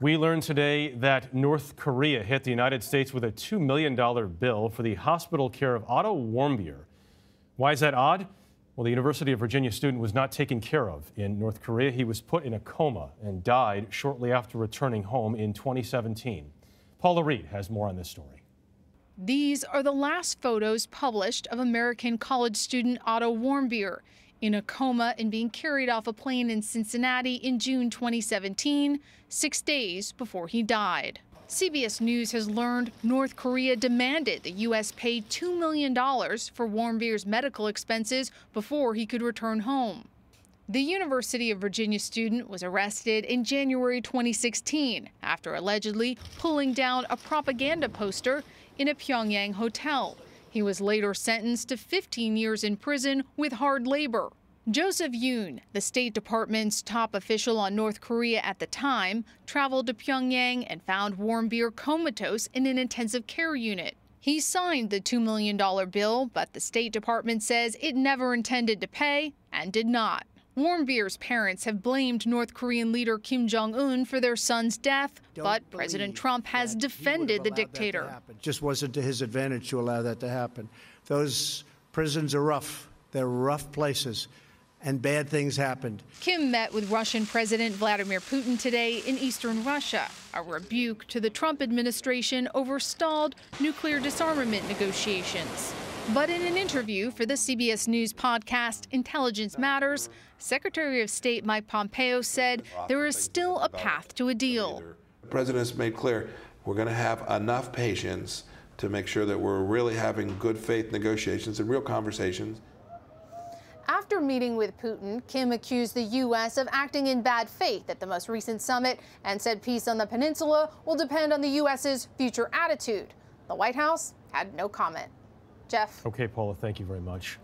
We learned today that North Korea hit the United States with a $2 million bill for the hospital care of Otto Warmbier. Why is that odd? Well, the University of Virginia student was not taken care of in North Korea. He was put in a coma and died shortly after returning home in 2017. Paula Reid has more on this story. These are the last photos published of American college student Otto Warmbier in a coma and being carried off a plane in Cincinnati in June 2017, six days before he died. CBS News has learned North Korea demanded the U.S. pay $2 million for Warmbier's medical expenses before he could return home. The University of Virginia student was arrested in January 2016 after allegedly pulling down a propaganda poster in a Pyongyang hotel. He was later sentenced to 15 years in prison with hard labor. Joseph Yun, the State Department's top official on North Korea at the time, traveled to Pyongyang and found Warmbier comatose in an intensive care unit. He signed the $2 million bill, but the State Department says it never intended to pay and did not. Warmbier's parents have blamed North Korean leader Kim Jong un for their son's death, Don't but President Trump has defended the dictator. Just wasn't to his advantage to allow that to happen. Those prisons are rough, they're rough places and bad things happened. Kim met with Russian President Vladimir Putin today in eastern Russia, a rebuke to the Trump administration over stalled nuclear disarmament negotiations. But in an interview for the CBS News podcast Intelligence Matters, Secretary of State Mike Pompeo said there is still a path to a deal. The president has made clear we're going to have enough patience to make sure that we're really having good faith negotiations and real conversations. After meeting with Putin, Kim accused the U.S. of acting in bad faith at the most recent summit and said peace on the peninsula will depend on the U.S.'s future attitude. The White House had no comment. Jeff. Okay, Paula, thank you very much.